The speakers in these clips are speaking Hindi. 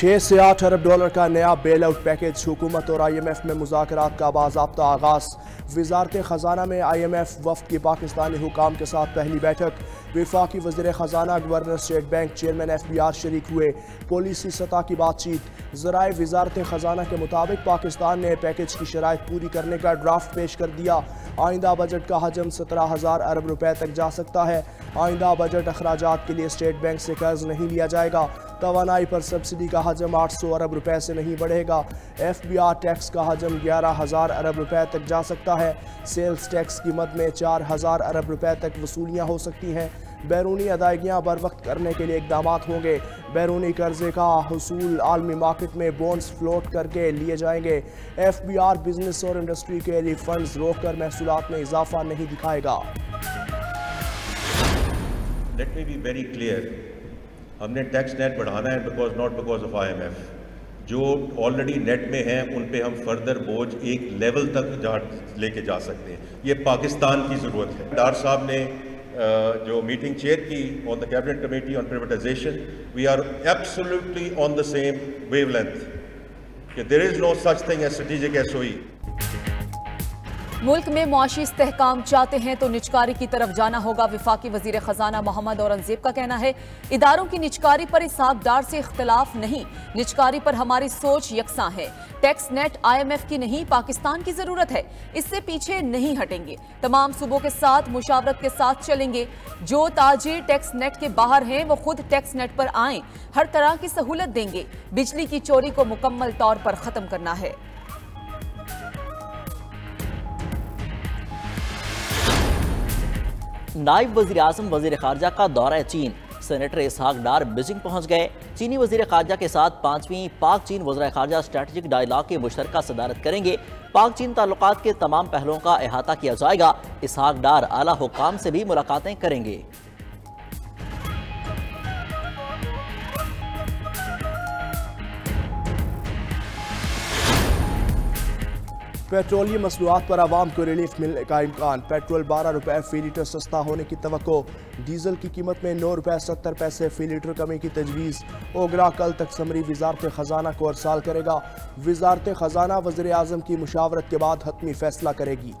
छः से आठ अरब डॉलर का नया बेल आउट पैकेज हुकूमत और आई एम एफ़ में मुजाकर का बाबा आगाज़। वजारत ख़जाना में आई एम एफ़ वफद की पाकिस्तानी हुकाम के साथ पहली बैठक। विफाकी वजर ख़जाना governor state bank chairman F B R शरीक हुए। पॉलिसी सतह की बातचीत। जराए वजारत ख़जाना के मुताबिक पाकिस्तान ने पैकेज की शराइ पूरी करने का ड्राफ्ट पेश कर दिया। आइंदा बजट का हजम सत्रह हज़ार अरब रुपए तक जा सकता है। आइंदा बजट अखराज के लिए स्टेट बैंक से कर्ज नहीं लिया जाएगा। तोानाई पर सब्सिडी का हजम आठ सौ अरब रुपए से नहीं बढ़ेगा। एफ़ बी आर टैक्स का हजम ग्यारह हज़ार अरब रुपए तक जा सकता है। सेल्स टैक्स की मद में चार हज़ार अरब रुपए तक वसूलियाँ हो सकती हैं। बैरूनी अदायगियाँ बर वक्त करने के लिए इकदाम होंगे। बैरूनी कर्जे का हसूल आलमी मार्केट में बॉन्ड्स फ्लोट करके लिए जाएँगे। एफ़ बी आर बिज़नेस और इंडस्ट्री के लिए फंड्स रोक कर महसूल में इजाफा नहीं दिखाएगा। Let me be very clear. हमने टैक्स नेट बढ़ाना है because not because of IMF जो ऑलरेडी नेट में हैं, उन पे हम फर्दर बोझ एक लेवल तक जा, लेके जा सकते हैं। ये पाकिस्तान की ज़रूरत है। डार साहब ने जो मीटिंग चेयर की on the cabinet committee on privatisation we are absolutely on the same wavelength कि there is no such thing as strategic S O मुल्क में मुआशी इस्तेकाम चाहते हैं तो निचकारी की तरफ़ जाना होगा। विफाकी वज़ीर खजाना मोहम्मद औरंगज़ेब का कहना है, इदारों की निचकारी पर इसहाकदार से इख्तलाफ नहीं। निचकारी पर हमारी सोच यकसा है। टैक्स नेट आईएमएफ की नहीं, पाकिस्तान की ज़रूरत है। इससे पीछे नहीं हटेंगे। तमाम सूबों के साथ मुशावरत के साथ चलेंगे। जो ताजिर टैक्स नेट के बाहर हैं, वो खुद टैक्स नेट पर आए। हर तरह की सहूलत देंगे। बिजली की चोरी को मुकम्मल तौर पर खत्म करना है। नायब वजी अजम वज़ीर खारजा का दौरा चीन। सेनेटर इसहाक डार बीजिंग पहुँच गए। चीनी वज़ीर खारजा के साथ पांचवीं पाक चीन वजर खारजा स्ट्रेटजिक डायलॉग की मुश्तर सदारत करेंगे। पाक चीन ताल्लुक के तमाम पहलुओं का अहाता किया जाएगा। इसहाक डार आला हुकाम से भी मुलाकातें करेंगे। पेट्रोलियम मसनूआत पर आवाम को रिलीफ मिलने का इम्कान। पेट्रोल बारह रुपये फ़ी लीटर सस्ता होने की तो डीजल की कीमत में नौ रुपये सत्तर पैसे फ़ी लीटर कमी की तजवीज़। ओगरा कल तक समरी वजारत ख़जाना को अरसाल करेगा। वजारत ख़जाना वजर अजम की मुशावरत के बाद हतमी फैसला करेगी।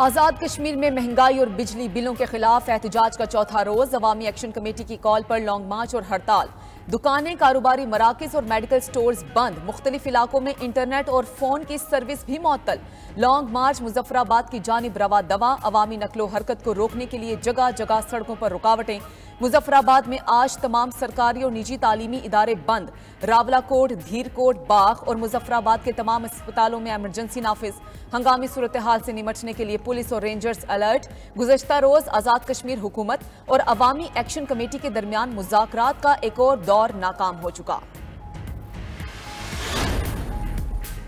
आज़ाद कश्मीर में महँगाई और बिजली बिलों के खिलाफ एहतजाज का चौथा रोज, अवामी एक्शन कमेटी की कॉल पर लॉन्ग मार्च और हड़ताल। दुकानें, कारोबारी मराकज और मेडिकल स्टोर्स बंद। मुख्तलिफ़ इलाकों में इंटरनेट और फ़ोन की सर्विस भी मअतल लॉन्ग मार्च, मुजफ्फराबाद की जानब रवा दवा। अवामी नकलो हरकत को रोकने के लिए जगह जगह सड़कों पर रुकावटें। मुजफ्फराबाद में आज तमाम सरकारी और निजी तालीमी इदारे बंद। रावलाकोट, धीरकोट बाग और मुजफ्फराबाद के तमाम अस्पतालों में एमरजेंसी नाफिज। हंगामी सूरत हाल से निमटने के लिए पुलिस और रेंजर्स अलर्ट गुजशत रोज आज़ाद कश्मीर हुकूमत और अवामी एक्शन कमेटी के दरमियान मुजाकर का एक और दौर नाकाम हो चुका।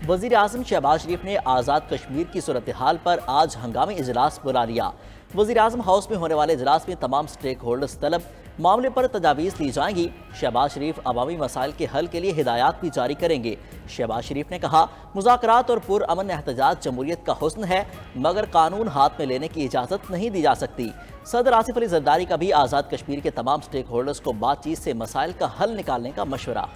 वज़ीर अजम शहबाज शरीफ ने आज़ाद कश्मीर की सूरत हाल पर आज हंगामी इजलास बुला लिया। वजी अजम हाउस में होने वाले इजलास में तमाम स्टेक होल्डर्स तलब। मामले पर तजावीज़ ली जाएँगी। शहबाज शरीफ अवामी मसाइल के हल के लिए हिदायत भी जारी करेंगे। शहबाज शरीफ ने कहा मुजाकर और पुरअमन एहतजाज जमहूरियत का हसन है, मगर कानून हाथ में लेने की इजाज़त नहीं दी जा सकती। सदर आसिफ अली जरदारी का भी आज़ाद कश्मीर के तमाम स्टेक होल्डर्स को बातचीत से मसाइल का हल निकालने का मशवरा।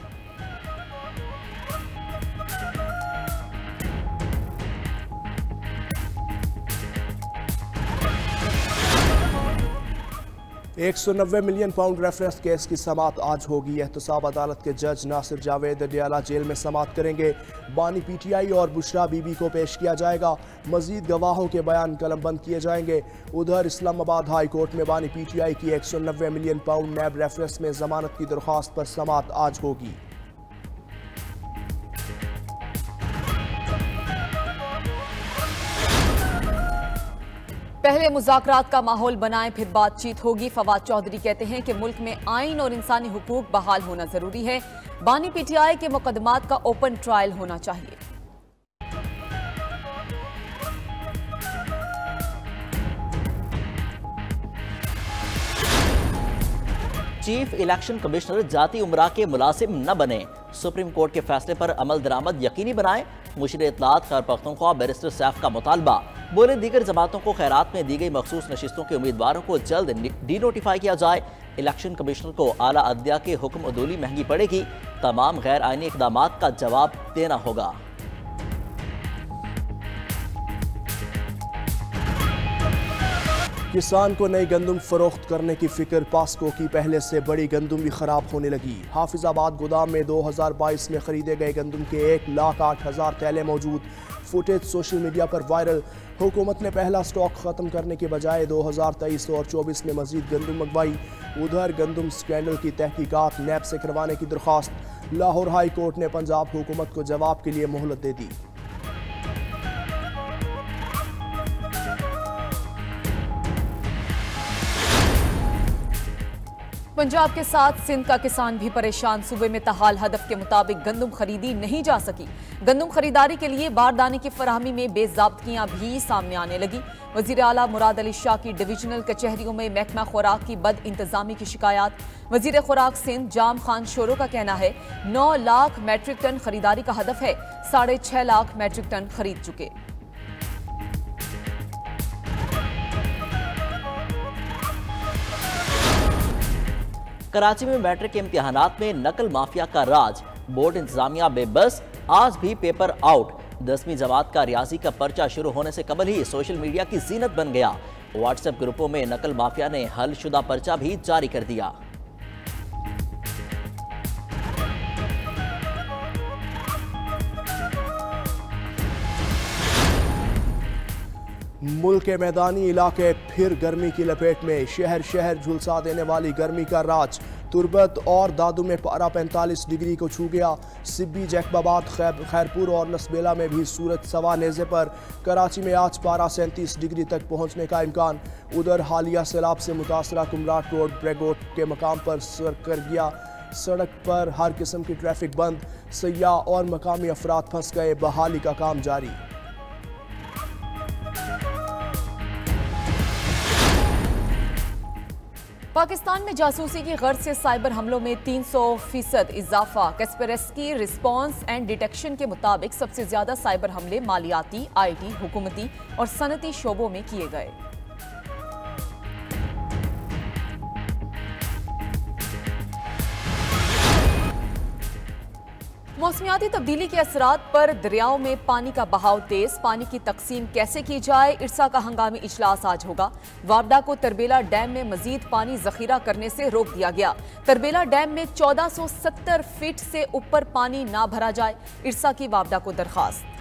एक सौ नब्बे मिलियन पाउंड रेफरेंस केस की समात आज होगी। एहतसाब अदालत के जज नासिर जावेद अडियाला जेल में समात करेंगे। बानी पीटीआई और बुशरा बीबी को पेश किया जाएगा। मजीद गवाहों के बयान कलम बंद किए जाएँगे। उधर इस्लामाबाद हाई कोर्ट में बानी पीटीआई की एक सौ नब्बे मिलियन पाउंड नैब रेफरेंस में जमानत की दरख्वास्त पर समाप्त आज होगी। पहले मुजाकर का माहौल बनाएँ, फिर बातचीत होगी। फवाद चौधरी कहते हैं कि मुल्क में आइन और इंसानी हकूक बहाल होना ज़रूरी है। बानी पीटीआई के मुकदमात का ओपन ट्रायल होना चाहिए। चीफ इलेक्शन कमिश्नर जाति उमरा के मुलाजिम न बने। सुप्रीम कोर्ट के फैसले पर अमल दरामद यकीनी बनाए। मुशीर इतलात खैर पख्तूनख्वा बैरिस्टर सैफ का मुतालबा। बोले, दीगर जमातों को खैरात में दी गई मखसूस नशस्तों के उम्मीदवारों को जल्द डी नोटिफाई किया जाए। इलेक्शन कमिश्नर को आला अद्या के हुक्म अदूली महँगी पड़ेगी। तमाम गैर आइनी इकदाम का जवाब देना होगा। किसान को नई गंदम फरोख्त करने की फ़िक्र, पास्को की पहले से बड़ी गंदम भी खराब होने लगी। हाफिजाबाद गोदाम में 2022 में खरीदे गए गंदम के एक लाख आठ हज़ार थैले मौजूद। फुटेज सोशल मीडिया पर वायरल। हुकूमत ने पहला स्टॉक ख़त्म करने के बजाय 2023 और 24 में मजीद गंदम मंगवाई। उधर गंदम स्कैंडल की तहकीकात नैब से करवाने की दरख्वास्त लाहौर हाई कोर्ट ने पंजाब हुकूमत को जवाब के लिए मोहलत दे दी। पंजाब के साथ सिंध का किसान भी परेशान। सूबे में तहाल हदफ के मुताबिक गंदम खरीदी नहीं जा सकी। गंदम खरीदारी के लिए बारदाने की फरहमी में बेजाबतियाँ भी सामने आने लगी। वज़ीर अला मुराद अली शाह की डिवीजनल कचहरियों में महकमा खुराक की बद इंतजामी की शिकायत। वज़ीर खुराक सिंध जाम खान शोरों का कहना है, नौ लाख मैट्रिक टन खरीदारी का हदफ है। साढ़े छह लाख मैट्रिक टन खरीद चुके। कराची में मैट्रिक के इम्तहान में नकल माफिया का राज। बोर्ड इंतजामिया बेबस आज भी पेपर आउट। दसवीं जमात का रियाजी का पर्चा शुरू होने से कबल ही सोशल मीडिया की जीनत बन गया। व्हाट्सएप ग्रुपों में नकल माफिया ने हल शुदा पर्चा भी जारी कर दिया। मुल्क के मैदानी इलाके, फिर गर्मी की लपेट में शहर शहर झुलसा देने वाली गर्मी का राज। तुरबत और दादू में पारा 45 डिग्री को छू गया। सिब्बी, जैकबाबाद खैरपुर और नसबेला में भी सूरज सवा नेजे पर। कराची में आज पारा सैंतीस डिग्री तक पहुँचने का इम्कान। उधर हालिया सैलाब से मुतासरा कुमराट रोड ब्रेगोट के मकाम पर सर कर गया। सड़क पर हर किस्म की ट्रैफ़िक बंद। सयाह और मकामी अफराद फंस गए। बहाली का काम जारी। पाकिस्तान में जासूसी की गर्ज से साइबर हमलों में 300 फ़ीसद इजाफा। कैस्परेस्की रिस्पांस एंड डिटेक्शन के मुताबिक सबसे ज़्यादा साइबर हमले मालियाती, आईटी, हुकूमती और सनती शोबों में किए गए। मौसमियाती तब्दीली के असरात पर दरियाओं में पानी का बहाव तेज, पानी की तकसीम कैसे की जाए, इरसा का हंगामी इजलास आज होगा। वारदा को तरबेला डैम में मजीद पानी जखीरा करने से रोक दिया गया। तरबेला डैम में 1470 फीट से ऊपर पानी ना भरा जाए, इरसा की वारदा को दरखास्त।